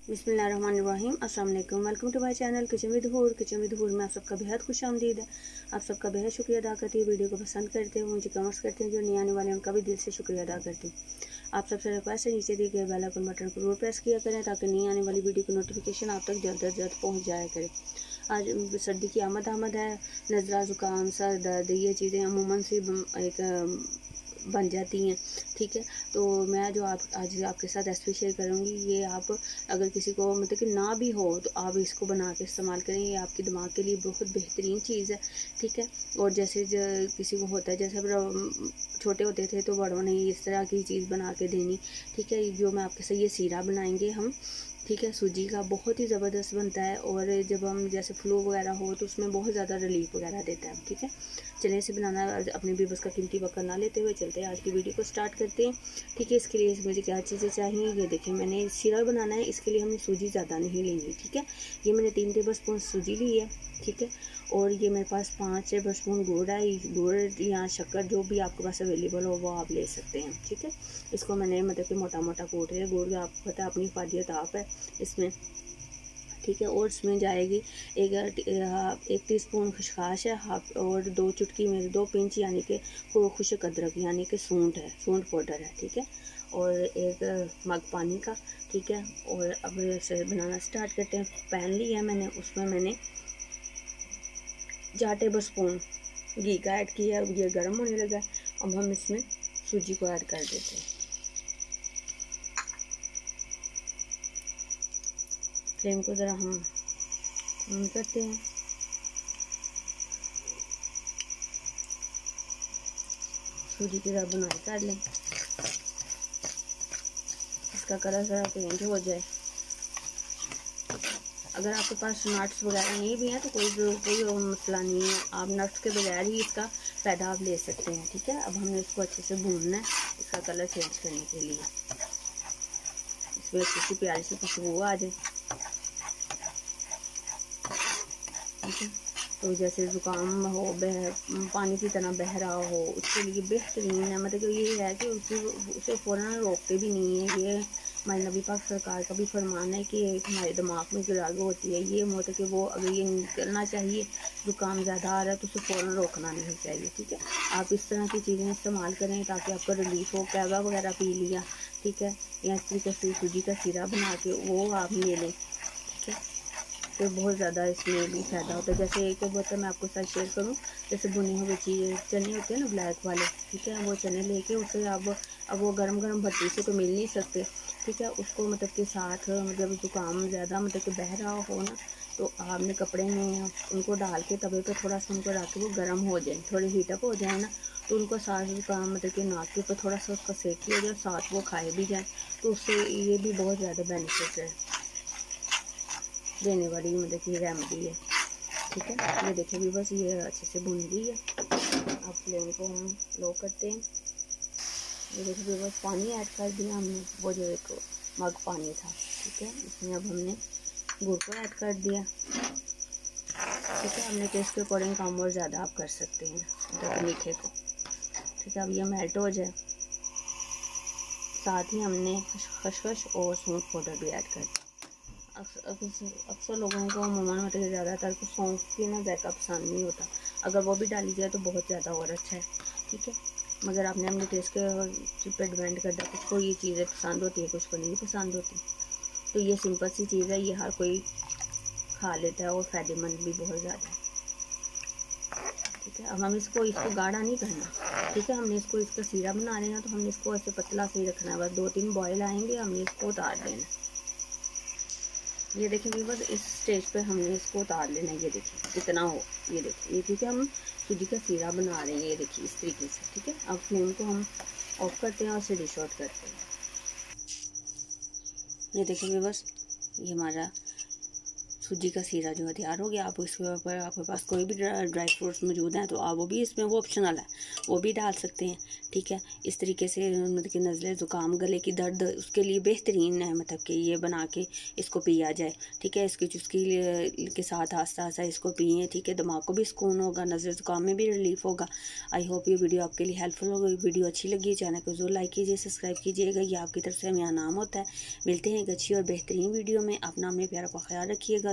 बिस्मिल्लाहिर्रहमानिर्रहीम। अस्सलाम वालेकुम to my channel kitchen with Hoor. Kitchen with Hoor में आप सबका बेहद खुश आमदीद है। आप सबका बेहद शुक्रिया अदा करती हूँ। वीडियो को पसंद करते हो, मुझे कमेंट्स करते हैं, जो नहीं आने वाले हैं, उनका भी दिल से शुक्रिया अदा करती हूँ। आप सबसे रिक्वेस्ट है, नीचे दिए गए बेल आइकन बटन को ज़रूर प्रेस किया करें, ताकि नहीं आने वाली वीडियो की नोटिफिकेशन आप तक जल्द अज जल्द पहुँच जाया करे। आज सर्दी की आमद आमद है नज़ला ज़ुकाम, सर दर्द, ये चीज़ें अमूमन से, एक बन जाती हैं, ठीक है? तो मैं जो आप, आज आपके साथ रेसिपी शेयर करूँगी, ये आप अगर किसी को मतलब कि ना भी हो तो आप इसको बना के इस्तेमाल करें। ये आपके दिमाग के लिए बहुत बेहतरीन चीज़ है, ठीक है? और जैसे जो, किसी को होता है, जैसे छोटे होते थे तो बड़ों ने इस तरह की चीज़ बना के देनी, ठीक है? जो मैं आपके साथ, ये सीरा बनाएँगे हम ठीक है, सूजी का बहुत ही ज़बरदस्त बनता है और जब हम जैसे फ्लू वगैरह हो तो उसमें बहुत ज़्यादा रिलीफ वगैरह देता है। ठीक है? चले इसे बनाना अपने बस का कीमती वक्त ना लेते हुए चलते हैं आज की वीडियो को स्टार्ट करते हैं। ठीक है, इसके लिए मुझे क्या चीज़ें चाहिए? ये देखें मैंने सीरा बनाना है, इसके लिए हमने सूजी ज़्यादा नहीं लेनी ठीक है? ये मैंने तीन टेबल स्पून सूजी ली है। ठीक है? और ये मेरे पास पाँच टेबल स्पून गुड़ है गुड़ या शक्कर जो भी आपके पास अवेलेबल हो, वो आप ले सकते हैं, ठीक है? इसको मैंने मतलब कि मोटा मोटा कूट लिया, गुड़ आपको पता है, अपनी फादियत आप है इसमें, ठीक है? और इसमें जाएगी एक एक टीस्पून खशखाश है, हाफ़, और दो चुटकी मेरे दो पिंच, यानी कि खुशक अदरक, यानी कि सूंठ है, सूंठ पाउडर है, ठीक है? और एक मग पानी का, ठीक है? और अब इसे बनाना स्टार्ट करते हैं। पैन लिया है मैंने, उसमें मैंने चार टेबल स्पून घी का ऐड किया, अब ये गर्म होने लगा अब हम इसमें सूजी को ऐड कर देते हैं। फ्लेम को ज़रा हम ऑन करते हैं। सूजी की ज़रा बुनाई कर लें। इसका कलर ज़रा चेंज हो जाए। अगर आपके पास नट्स वगैरह नहीं भी हैं तो कोई कोई मसला नहीं है। आप नट्स के बगैर ही इसका पैदा ले सकते हैं, ठीक है? अब हमें इसको अच्छे से भूनना है, इसका कलर चेंज करने के लिए। इसमें अच्छी सी प्यारी सी खुशबू आ जाए। तो जैसे ज़ुकाम हो, बह, पानी की तरह बह रहा हो, उसके लिए बेहतरीन है। मतलब ये है कि उसे उसे फ़ौर रोकते भी नहीं है। ये हमारे नबी पाक सरकार का भी फरमान है कि एक हमारे दिमाग में गिराग होती है। ये मतलब कि वो, अगर ये निकलना चाहिए, ज़ुकाम ज़्यादा आ रहा है तो उसे फ़ौर रोकना नहीं चाहिए, ठीक है? आप इस तरह की चीज़ें इस्तेमाल करें ताकि आपको रिलीफ हो कैबा वगैरह पी लिया, ठीक है? या इस तरीके से सूजी का सीरा बना के वो आप ले लें, ठीक है? तो बहुत ज़्यादा इसमें भी फ़ायदा होता है। जैसे एक बोतल मैं आपको साथ शेयर करूँ, जैसे बुने हुए चीज़, चने होते हैं ना ब्लैक वाले, ठीक है, वो चने लेके उसे अब अब वो गर्म गर्म भट्टी से तो मिल नहीं सकते, ठीक है, उसको मतलब के साथ मतलब ज़ुकाम ज़्यादा मतलब कि बह रहा हो ना तो आपने कपड़े में उनको डाल के तवे पे थोड़ा सा उनको रख के वो गर्म हो जाए, थोड़े हीटअप हो जाए ना तो उनको साथ ज़ुकाम मतलब कि नाक के ऊपर थोड़ा सा उसका सेक किया जाए साथ वो खाए भी जाए तो उससे ये भी बहुत ज़्यादा बेनिफिट है। देने वाली मतलब कि रेमडी है। ठीक है? ये देखिए भी बस ये अच्छे से भून गई है। अब फ्लेम को हम लो करते हैं। ये देखिए भी बस पानी ऐड कर दिया हमने। वो जो एक मग पानी था। ठीक है? इसमें अब हमने गुड़ को ऐड कर दिया। ठीक है? हमने टेस्ट के अकॉर्डिंग कम और ज़्यादा आप कर सकते हैं मतलब मीठे को। ठीक है? अब ये मेल्ट हो जाए। साथ ही हमने खशखश और सूट पाउडर भी ऐड कर दिया। अक्सर लोगों को अमूमन मतलब ज़्यादातर को सौंफ की ना जायका पसंद नहीं होता। अगर वो भी डाली जाए तो बहुत ज़्यादा और अच्छा है, ठीक है? मगर आपने अपने टेस्ट के पर डिपेंड करता है कुछ को ये चीज़ें पसंद होती है, कुछ को नहीं पसंद होती। तो ये सिंपल सी चीज़ है, ये हर कोई खा लेता है और फ़ायदेमंद भी बहुत ज़्यादा है। ठीक है? अब हम इसको इसको गाढ़ा नहीं करना, ठीक है? हमने इसको, इसका सीरा बना लेना तो हमने इसको ऐसे पतला से ही रखना है। बस दो तीन बॉयल आएँगे, हमने इसको उतार देना ये देखेंगे बस इस स्टेज पे हमने इसको उतार लेना है, ये देखिए, इतना हो, ये देखिए, ये क्योंकि हम सूजी का सीरा बना रहे हैं, ये देखिए, इस तरीके से, ठीक है? अब फ्लेम को हम ऑफ़ करते हैं और इसे डिश आउट करते हैं। ये देखिए बस, ये हमारा सूजी का सीरा जो है तैयार हो गया। आप इसके ऊपर आपके पास कोई भी ड्राई फ्रूट्स मौजूद हैं तो आप वो भी इसमें वो ऑप्शनल है, वो भी डाल सकते हैं, ठीक है? इस तरीके से मतलब कि नज़ले ज़ुकाम, गले की दर्द उसके लिए बेहतरीन है मतलब कि ये बना के इसको पिया जाए, ठीक है? इसकी चुस्की के साथ आस्ता आस्ता इसको पिए, ठीक है? दिमाग को भी सुकून होगा, नज़र, ज़ुकाम में भी रिलीफ होगा। आई होप ये वीडियो आपके लिए हेल्पफुल होगी वीडियो अच्छी लगी चैनल को ज़रूर लाइक कीजिए सब्सक्राइब कीजिएगा ये आपकी तरफ़ से हमें नाम होता है, मिलते हैं एक अच्छी और बेहतरीन वीडियो में। अपना अपने प्यारों का ख्याल रखिएगा।